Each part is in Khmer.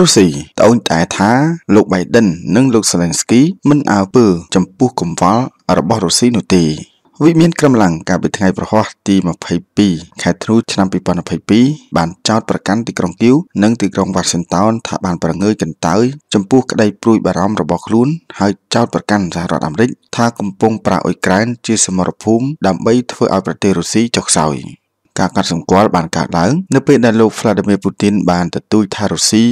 រុស្ស៊ីត្អូញត្អែថាលោក Biden និងលោក Zelensky មិនអើពើចំពោះកង្វល់របស់រុស្ស៊ីនោះទេវិមានក្រមឡើងកាលពីថ្ងៃប្រហោះទី22ខែធ្នូឆ្នាំ2022បានចោទប្រកាន់ទីក្រុងគីវនិងទីក្រុងវ៉ាស៊ីនតោនថាបានប្រងើយកន្តើយចំពោះក្តីព្រួយបារម្ភរបស់ខ្លួនហើយចោទប្រកាន់សហរដ្ឋអាមេរិកថាកំពុងប្រើអ៊ុយក្រែនជាសមរភូមិដើម្បីធ្វើឲ្យប្រទេសរុស្ស៊ីចុះខ្សោយ ការកាត់សម្គាល់បានកើតឡើងនៅពេលដែលលោក Vladimir Putin បានទទូចថារុស្ស៊ី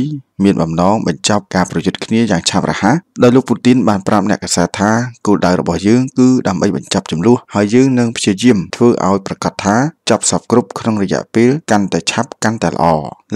មានបំណងបញ្ចប់ការប្រយុទ្ធគ្នាយ៉ាងឆាប់រហ័សដោយលោកពូទីនបានប្រាប់អ្នកកាសែតថាគោលដៅរបស់យើងគឺដើម្បីបញ្ចប់ចំនួនហើយយើងនឹងព្យាយាមធ្វើឲ្យប្រកាសថាចប់សពគ្រប់ក្នុងរយៈពេលកាន់តែឆាប់កាន់តែល្អ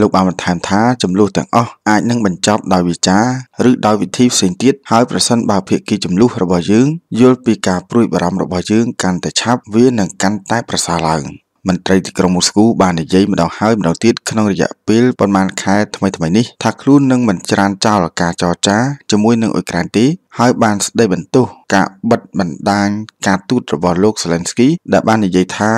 លោកបានបន្ថែមថាចំនួនទាំងអស់អាចនឹងបញ្ចប់ដោយវិចារឬដោយវិធីផ្សេងទៀតហើយប្រសិនបើភាគីចំនួនរបស់យើងយល់ពីការព្រួយបារម្ភរបស់យើងកាន់តែឆាប់វានឹងកាន់តែប្រសើរឡើង មន្ត្រីទីក្រុងមូស្គូបាននិយាយម្ដងហើយម្ដងទៀតក្នុងរយៈពេលប្រមាណខែថ្មីៗនេះថាខ្លួននឹងមិនច្រានចោលការចរចាជាមួយនឹងអ៊ុយក្រែនទេហើយបានស្ដីបន្ទោសការបិទបណ្ដាញការទូតរបស់លោក Zelensky ដែលបាននិយាយថា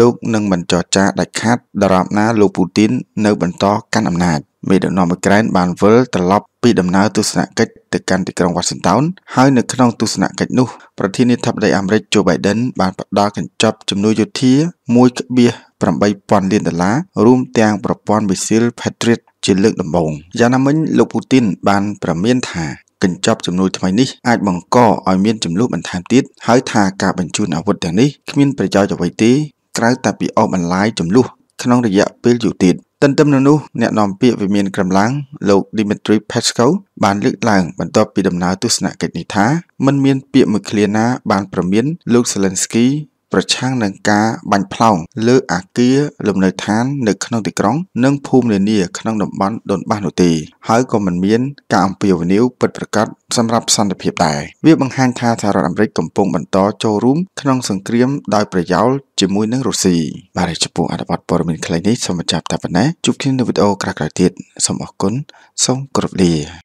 លោកនឹងមិនចរចាដាច់ខាតដរាបណាលោកពូទីននៅបន្តកាន់អំណាច មេដឹកនាំអ៊ុយក្រែនបានវិលត្រឡប់ពីដំណើរទស្សនកិច្ចទៅកាន់ទីក្រុង Washington ហើយនៅក្នុងទស្សនកិច្ចនោះប្រធានាធិបតីអាមេរិក Joe Biden បានផ្ដល់កញ្ចប់ជំនួយយោធា1.8000លានដុល្លាររួមទាំងប្រព័ន្ធមីស៊ីល Patriot ជាលើកដំបូងយ៉ាងណាមិញលោកពូទីនបានប្រមានថាកញ្ចប់ជំនួយថ្មីនេះអាចបង្កឲ្យមានចំនួនបន្ថែមទៀតហើយថាការបញ្ជូនអាវុធទាំងនេះគ្មានប្រយោជន៍អ្វីទេក្រៅតែពីអបបន្លាយចំនួនក្នុងរយៈពេលយូរទៀត ទន្ទឹមនឹងនោះអ្នកនាំពាក្យវិមានក្រមឡាំងលោក Dmitry Peskov បានលើកឡើងបន្ទាប់ពីដំណើរទស្សនកិច្ចនេះថាมันមានពាក្យមួយឃ្លាណាបានប្រមានលោក Zelensky ប្រឆាំងនឹងការបាញ់ផ្លោងលើអាគារលំនៅឋាននៅក្នុងទីក្រុង និងភូមិនានាក្នុងតំបន់ដូនបាសនោះទេហើយក៏មិនមានការអំពាវនាវពិតប្រាកដសម្រាប់សន្តិភាពដែរវាបង្ហាញថាសហរដ្ឋអាមេរិកកំពុងបន្តចូលរួមក្នុងសង្គ្រាមដោយប្រយោលជាមួយនឹងរុស្ស៊ីបាទចំពោះអត្ថបទព័ត៌មានខ្លីនេះសូមបញ្ចប់តែប៉ុណ្ណេះជួបគ្នានៅវីដេអូក្រោយៗទៀតសូមអរគុណសូមគោរពលា